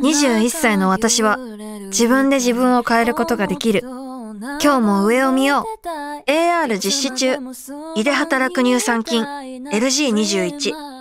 21歳の私は自分で自分を変えることができる。今日も上を見よう。AR 実施中。胃で働く乳酸菌 LG21。